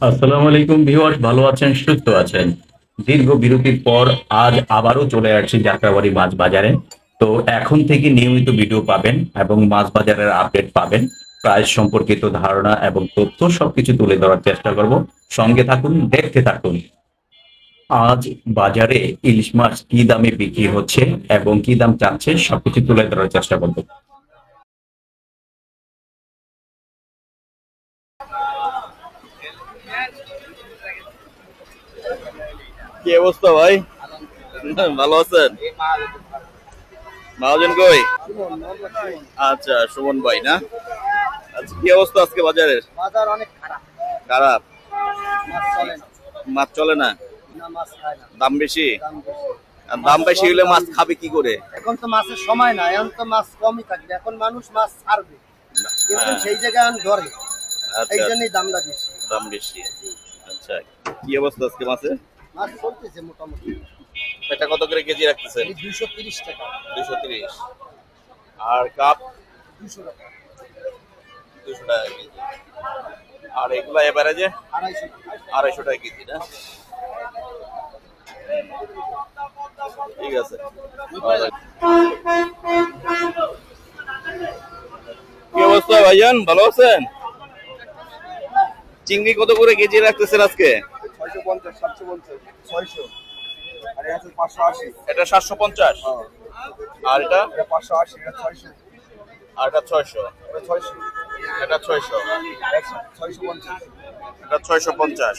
আসসালামু আলাইকুম ভিউয়ার্স, ভালো আছেন, সুস্থ আছেন? দীর্ঘ বিরতির পর আজ আবারও চলে আসছি যাত্রাবাড়ি মাছ বাজারে। তো এখন থেকে নিয়মিত ভিডিও পাবেন এবং মাছ বাজারের আপডেট পাবেন। প্রাইস সম্পর্কিত ধারণা এবং তথ্য সবকিছু তুলে ধরার চেষ্টা করব। সঙ্গে থাকুন, দেখতে থাকুন। আজ বাজারে ইলিশ মাছ কি দামে বিক্রি হচ্ছে এবং কি দাম চাচ্ছে সবকিছু তুলে ধরার চেষ্টা করব। কি অবস্থা ভাই? ভালো আছেন? মহাজন কই? আচ্ছা সুমন ভাই না? আচ্ছা কি অবস্থা আজকে বাজারের? বাজার অনেক খারাপ। খারাপ? মাছ চলে না। দাম বেশি? দাম বেশি। হলে মাছ খাবে কি করে? এখন তো মাছের সময় না এখন তো মাছ কমই থাকবে। এখন মানুষ মাছ ছাড়বে। হ্যাঁ, সেই জায়গায় ধরে। এই আচ্ছা জন্যই দামটা বেশি। দাম বেশি। আচ্ছা কি অবস্থা আজকে মাছের? মাছ চলতেছে মোটামুটি। এটা কত করে কেজি রাখতেছেন দুইশো তিরিশ টাকা। দুশো তিরিশ। আর কাপ? দুশো টাকা। দুশো টাকা কেজি। আর এগুলা এবারে যে? আড়াইশো টাকা। আড়াইশো টাকা কেজি না? ঠিক আছে। কি অবস্থা ভাইজান? ভালো আছেন? চিংড়ি কত করে কেজি রাখতেছেন আজকে? ছয়শো পঞ্চাশ সাতশো পঞ্চাশ। ছয়শো। আর এটা পাঁচশো আশি। এটা সাতশো পঞ্চাশ? হ্যাঁ। আর এটা? পাঁচশো আশি এটা ছয়শো। আর এটা ছয়শো? এটা ছয়শো। এটা ছয়শো। ছয়শো পঞ্চাশ। এটা ছয়শো পঞ্চাশ।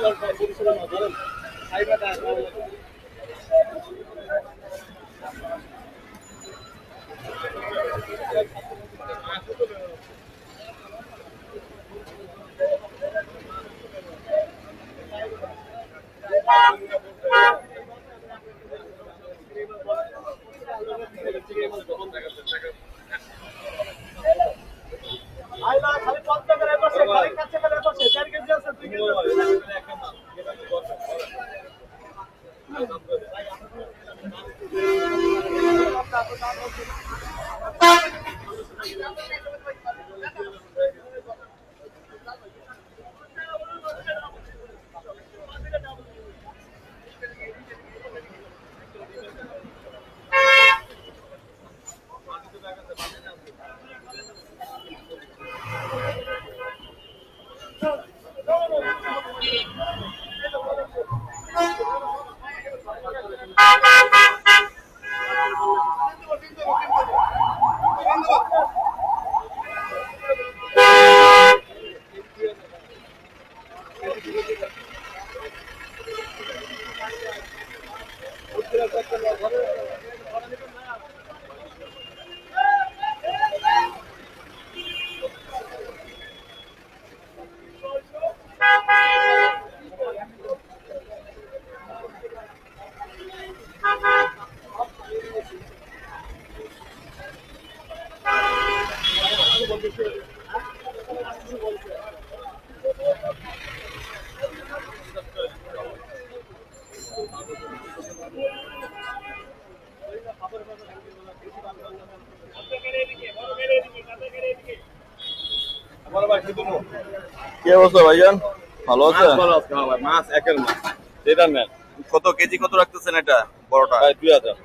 Thank you. কি অবস্থা ভাইজান? ভালো আছেন? মাছ একের মাছ। যেটা নেন। কত কেজি কত রাখতেছেন এটা বড়টা? দুই হাজার।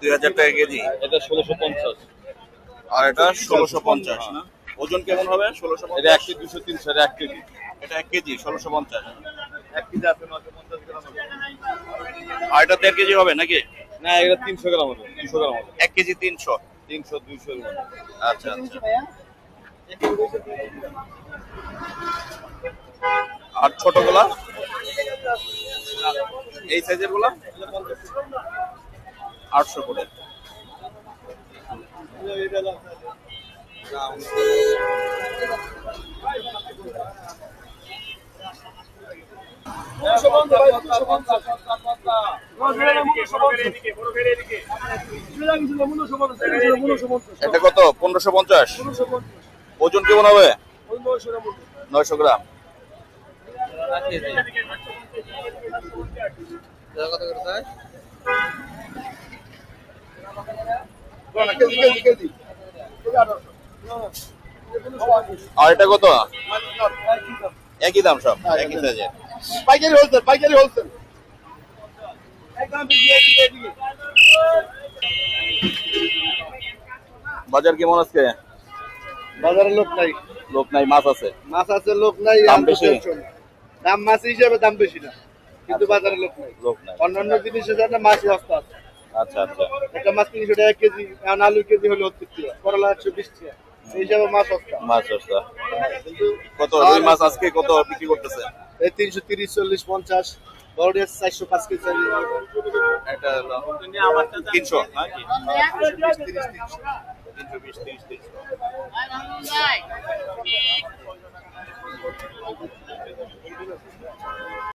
দুই হাজার টাকা কেজি। এটা ষোলোশো পঞ্চাশ। আর এটা ষোলোশো পঞ্চাশ না? ওজন কেমন হবে? ষোলোশো এটা এক কেজি দুশো তিনশো এক কেজি। এটা এক কেজি ষোলোশো পঞ্চাশ। এক কেজি আছে নশো পঞ্চাশ গ্রাম আর এটা দেড় কেজি হবে নাকি? না এটা তিনশো গ্রাম হবে দুশো গ্রাম হবে। এক কেজি তিনশো। তিনশো দুইশো আচ্ছা আচ্ছা। আর ছোটগুলা? এই সাইজেরগুলা? আটশো করে। এটা কত? পনেরোশো পঞ্চাশ? ওজন কেমন হবে? নয়শো গ্রাম আর এটা কত? একই দাম সব একই সাইজের পাইকারি হোলসেল পাইকারি হোলসেল বাজার কেমন আজকে? বাজারে লোক নাই। লোক নাই মাছ আছে। মাছ আছে লোক নাই দাম বেশি? দাম মাছ হিসেবে দাম বেশি না কিন্তু বাজারে লোক নাই। লোক নাই। অন্যান্য জিনিসের জন্য মাছ সস্তা আছে। আচ্ছা আচ্ছা। একটা মাছ তিনশো টাকা কেজি এখন আলু কেজি হলো হচ্ছে করলা একশো বিশ টাকা। সেই হিসাবে মাছ সস্তা। মাছ সস্তা। কিন্তু কত রুই মাছ আজকে কত বিক্রি করতেছে? এই তিনশো তিরিশ চল্লিশ পঞ্চাশ চারশো পাঁচ কেজি। এটা তিনশো তিরিশ তিনশো। তিনশো বিশ তিরিশ তিনশো Bye, bye.